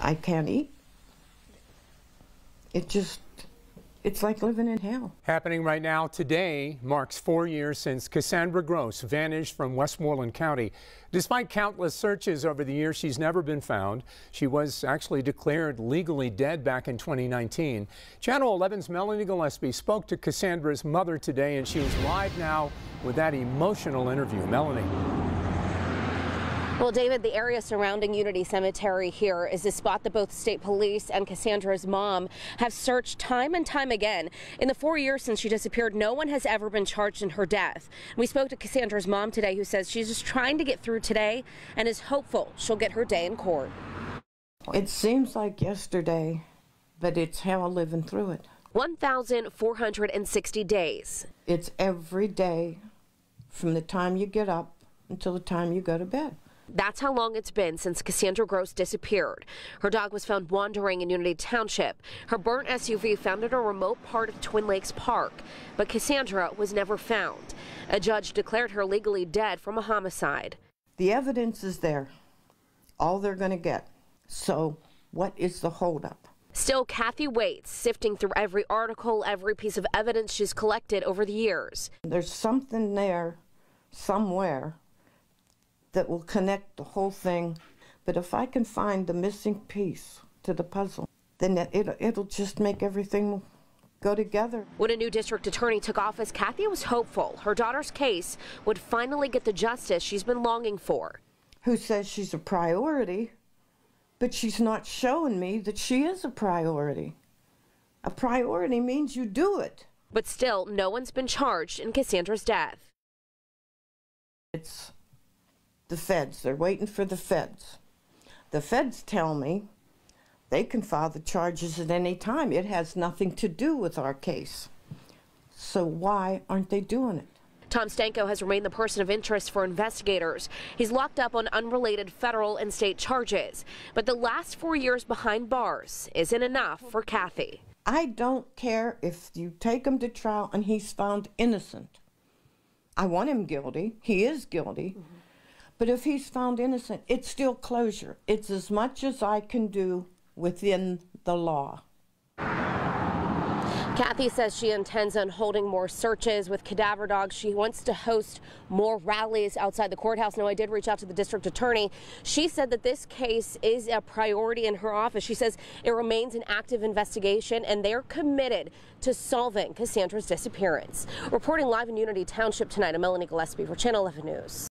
I can't eat. It just, it's like living in hell. Happening right now today marks four years since Cassandra Gross vanished from Westmoreland County. Despite countless searches over the years, she's never been found. She was actually declared legally dead back in 2019. Channel 11's Melanie Gillespie spoke to Cassandra's mother today, and she is live now with that emotional interview. Melanie. Well, David, the area surrounding Unity Cemetery here is a spot that both state police and Cassandra's mom have searched time and time again. In the four years since she disappeared, no one has ever been charged in her death. We spoke to Cassandra's mom today, who says she's just trying to get through today and is hopeful she'll get her day in court. It seems like yesterday, but it's hell living through it. 1,460 days. It's every day from the time you get up until the time you go to bed. That's how long it's been since Cassandra Gross disappeared. Her dog was found wandering in Unity Township. Her burnt SUV found in a remote part of Twin Lakes Park. But Cassandra was never found. A judge declared her legally dead from a homicide. The evidence is there. All they're going to get. So, what is the holdup? Still, Kathy waits, sifting through every article, every piece of evidence she's collected over the years. There's something there somewhere that will connect the whole thing. But if I can find the missing piece to the puzzle, then it, it'll just make everything go together. When a new district attorney took office, Kathy was hopeful her daughter's case would finally get the justice she's been longing for. Who says she's a priority, but she's not showing me that she is a priority. A priority means you do it. But still, no one's been charged in Cassandra's death. It's the feds. They're waiting for the feds. The feds tell me they can file the charges at any time. It has nothing to do with our case. So why aren't they doing it? Tom Stanko has remained the person of interest for investigators. He's locked up on unrelated federal and state charges. But the last four years behind bars isn't enough for Kathy. I don't care if you take him to trial and he's found innocent. I want him guilty. He is guilty. Mm -hmm. But if he's found innocent, it's still closure. It's as much as I can do within the law. Kathy says she intends on holding more searches with cadaver dogs. She wants to host more rallies outside the courthouse. Now, I did reach out to the district attorney. She said that this case is a priority in her office. She says it remains an active investigation and they're committed to solving Cassandra's disappearance. Reporting live in Unity Township tonight, I'm Melanie Gillespie for Channel 11 News.